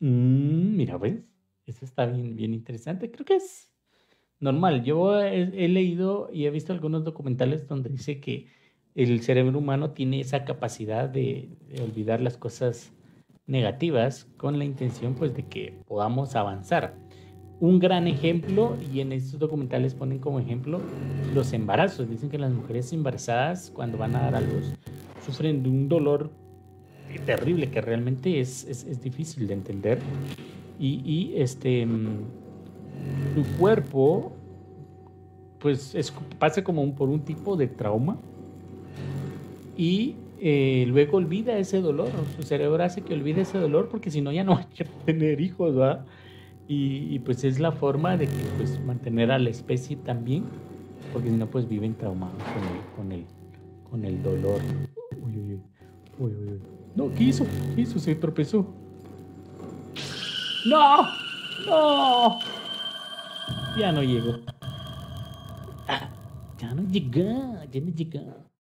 Mm, mira, pues, eso está bien, bien interesante. Creo que es normal. Yo he, leído y he visto algunos documentales donde dice que el cerebro humano tiene esa capacidad de, de olvidar las cosas negativas con la intención pues de que podamos avanzar. Un gran ejemplo, y en estos documentales ponen como ejemplo los embarazos. Dicen que las mujeres embarazadas cuando van a dar a luz sufren de un dolor terrible que realmente es, es, difícil de entender. Y, este, mm, tu cuerpo pues es, pasa como un, por un tipo de trauma y eh, luego olvida ese dolor. Su cerebro hace que olvide ese dolor porque si no ya no va a tener hijos. Y, y, pues es la forma de que pues mantener a la especie también, porque si no pues viven traumados con el, con el, con el dolor. Uy, uy, uy, uy, uy. No, ¿qué hizo? ¿Qué hizo? Se tropezó. ¡No! ¡No! Ya no llegó. Ah, ya no llegó, ya no llegó.